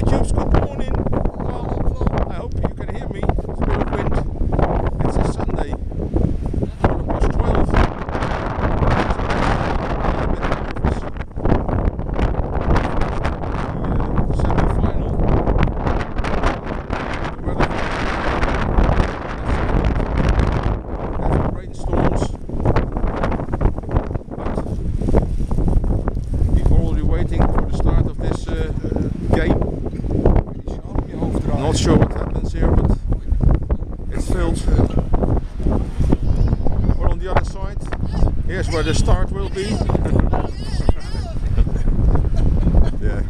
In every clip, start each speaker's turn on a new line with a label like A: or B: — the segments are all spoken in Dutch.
A: YouTubes, good morning. Here's where the start will be. yeah.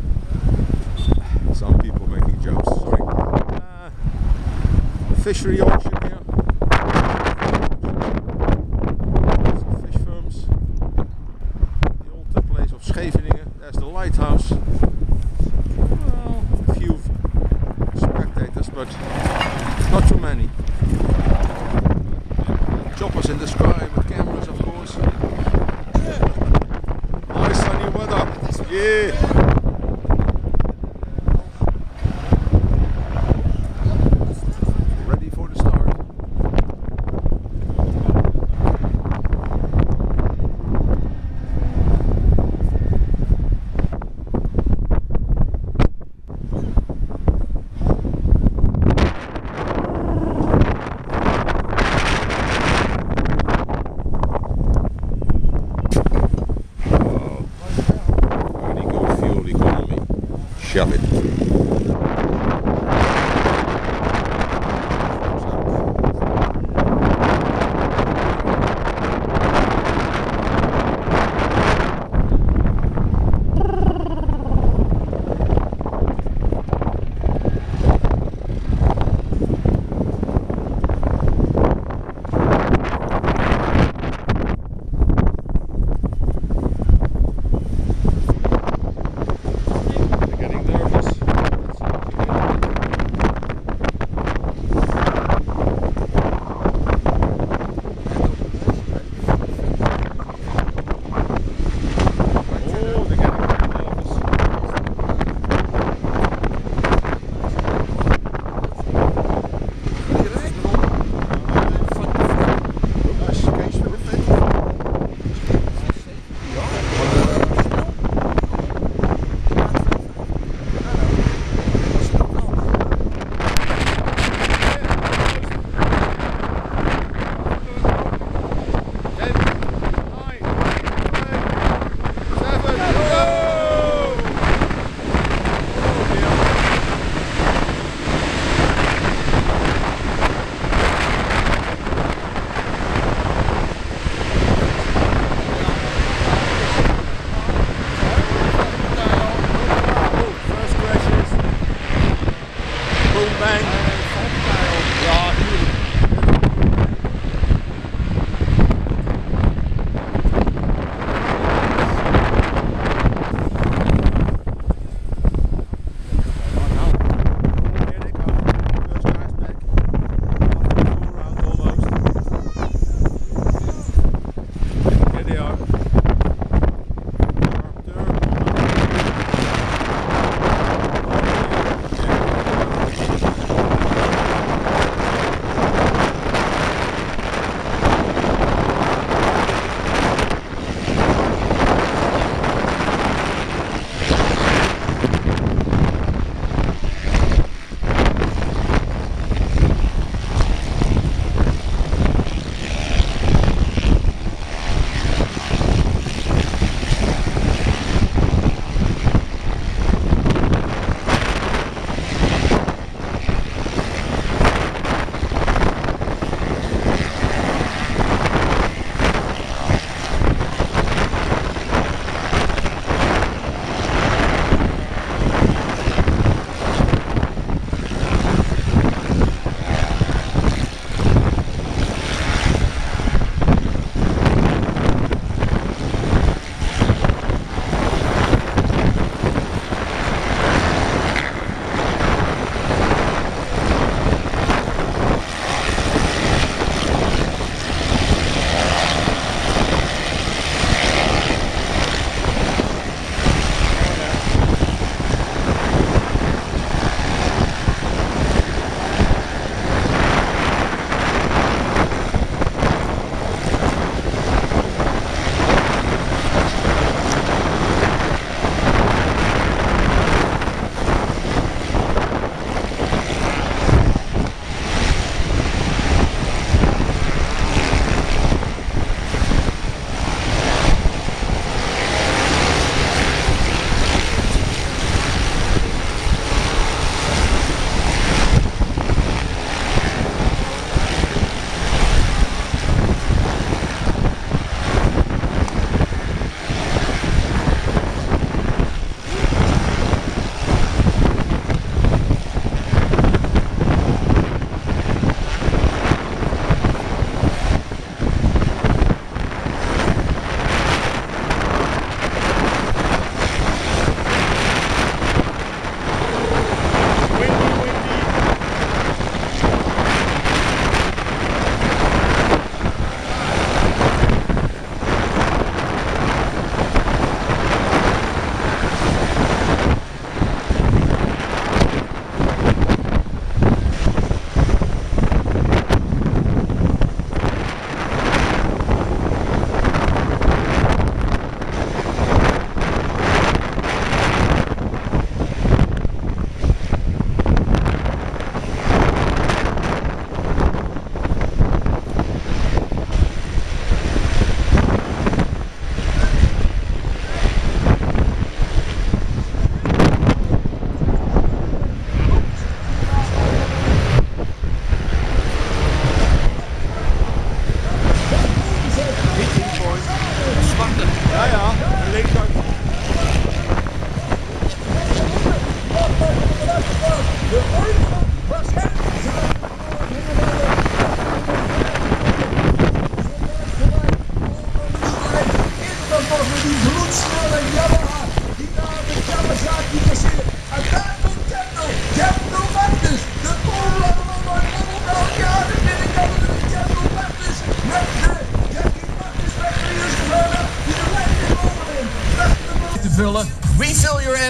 A: Some people making. Sorry. Uh, fishery auction here. Some fish firms. The old place of Scheveningen. There's the lighthouse. Well, a few spectators, but not too many. Choppers in the sky with cameras, of course. Nice sunny weather. Yeah. Jahr mit.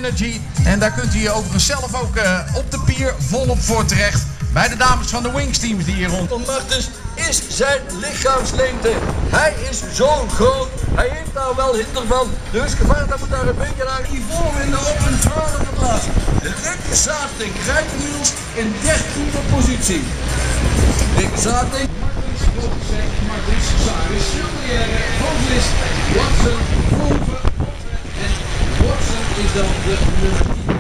B: Energy. En daar kunt u je overigens zelf ook eh, op de pier volop voor terecht. Bij de dames van de Wings teams die hier rond.
C: Martens is zijn lichaamslengte. Hij is zo groot. Hij heeft daar wel hinder van. Dus gevaar dat moet daar een beetje naar die voorwinden op een twaalfde plaats. Rechter Zating krijgt Niels in dertiende positie. Rick Zating.
D: Martens, Saris, Julière, Hooglis, Watson, is dan de nummer 10.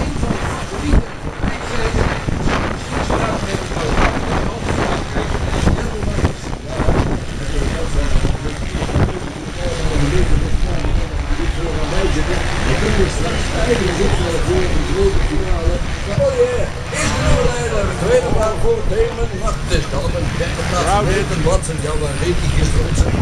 D: Een van de favorieten, eindzeker, misschien straks met het ook.
C: Oh yeah, is een derde plaats Nathan Watson. Ja, waar reed hij gisteren op zijn.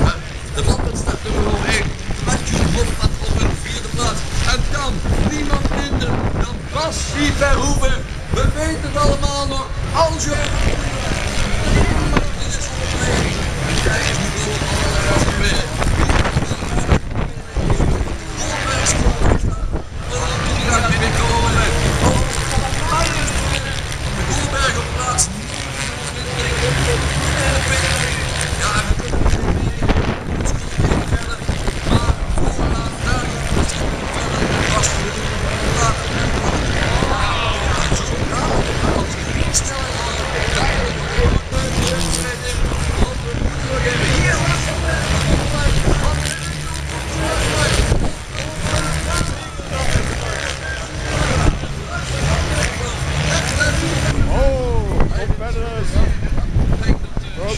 C: De Lappen staat nummer 1. Matthew Hofstad op een vierde plaats. En dan niemand minder dan Bassie Verhoeven. We weten het allemaal nog. Als je... Hij is voor alle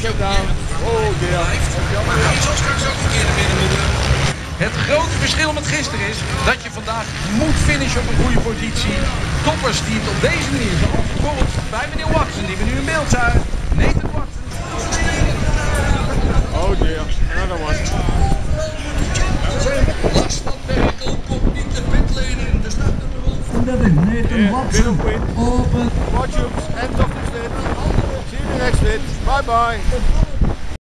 A: Broke it down. Oh dear.
B: Het grote verschil met gisteren is dat je vandaag moet finishen op een goede positie. Toppers die het op deze manier doen. Bijvoorbeeld bij meneer Watson, die we nu in beeld zagen. Nathan Watson.
A: Oh dear. Another one.
C: Lars van Berkel komt niet de pitlane in. De start nummer
A: Yeah, Watson. Watch End of the split. See you next. Bye-bye.